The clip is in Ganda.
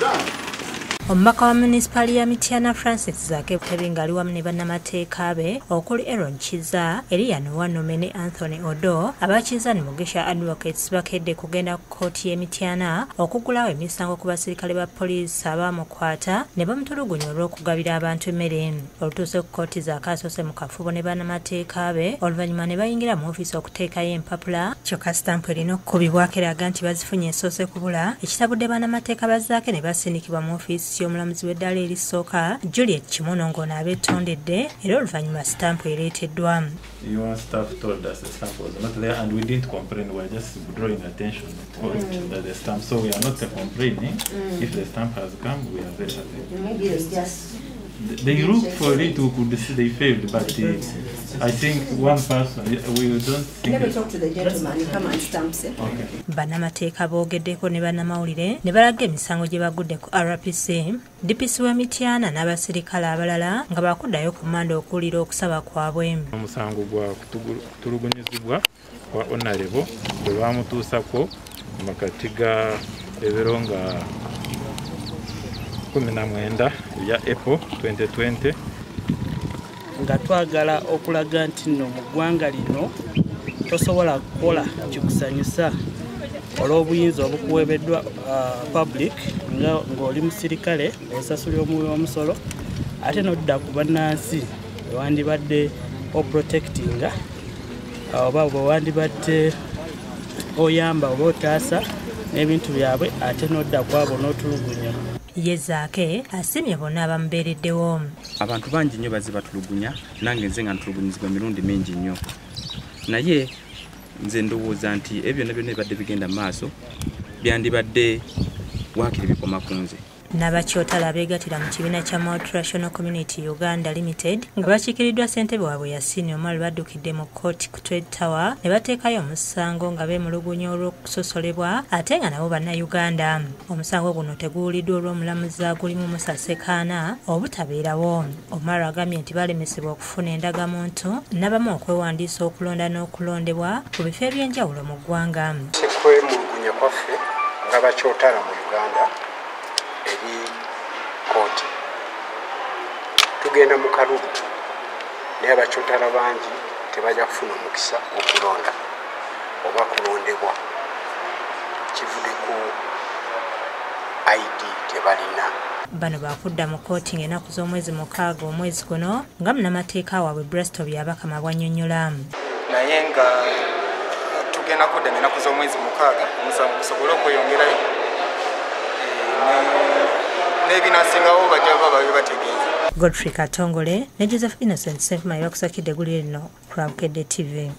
Dá. Omubaka wa munisipaali ya mityana francis zaake butebi ng'ali wamu ne bannamateeka be okuli aaron kiza eriya nowanome ne anthony odo abakiza ne mugisha advocates bakedde kugenda ku kooti y'emityana okugulawo emisango ku basirikale ba poliisi abaamukwata ne bamutulugunya olw'okugabira abantu emmere. Olutuuse ku kooti zaake asoose mu kafubo ne bannamateeka be oluvannyuma ne bayingira mu ofiisi okuteekayo empapula kyokka sitampu erina okukubibwako eraga nti bazifunye esoose kubula ekitabudde bannamateeka bazaake ne basindikibwa mu ofiisi omulamuzi w'eddaala erisooka juliet kimono ng'ono abeetondedde era oluvannyuma sitampu ereeteddwa Your staff told us the stamp was not there and we didn't complain, we were just drawing attention to mm. the stamp. So we are not complaining. Mm. If the stamp has come, we are very happy. Maybe it's just They looked for it, we could see they failed, but uh, I think one person, we don't think... Let me talk to the gentleman, he come and stamps it. Okay. bannamateeka boogeddeko ne bannamawulire ne balaga emisango gye bagudde ku rpc dpc w'emityana n'abasirikale abalala nga bakuddayo ku manda okuwulira okusaba kwabwe omusango gwa kutulugunyizibwa kwa onarebo bwe bamutuusako mu makati ga ebiro nga 19 ebya apple 2020 nga twagala okulaga nti nno mu ggwanga lino tosobola kukola kikusanyusa olw'obuyinza obukuweebeddwa uh, public ng'oli musirikale osasuli omuwi w'omusolo ate nodda ku bannansi ewandibadde oprotectinga oba bwewandibadde oyamba oba otaasa n'ebintu byabwe ate nodda ku abo n'otulugunya ye zaake asiimye bonna abamubeereddewo. Abantu bangi nnyo bazze batulugunya nange nze nga ntulugunyizibwa mirundi mingi nnyo. Naye nze ndowooza nti ebyo byonna byonna ebibadde bigenda mu maaso byandibadde waakiri bikoma ku nze n'abakyotala abeegatira mu kibiina kya multirational community uganda limited nga bakiikiriddwa ssentebe waabwe yasiini omwali baddukidde mu kooti ku trade tower ne bateekayo omusango nga beemulugunya olw'okusosolebwa ate nga nabo bannayuganda. Omusango guno teguwuliddwa olw'omulamuzi agulimu musa sekaana obutabeerawo. Omwalo agambye nti balemesebwa okufuna endagamuntu n'abamu okwewandiisa okulonda n'okulondebwa ku bifo eby'enjawulo mu ggwanga. Kwemulugunya kwaffe nga bakyotala mu uganda eri kooti. Tugenda mu kalulu naye abakyotala bangi tebajja kufuna omukisa okulonda oba kulondebwa. Kivudde ku id tebalina. Bano bakudda mu kooti ng'ennaku z'omwezi mukaaga omwezi guno nga munnamateeka waabwe bresto byabakama bwannyonnyola naye nga tugenda kudda mu ennaku z'omwezi mukaaga omusango gusobole okweyongerayo n'ebinasingawo bajja baba babe bategeeza. Godfrey katongole ne joseph innocent senfumayi bakusakidde eggulire lino ku lwabukedde tv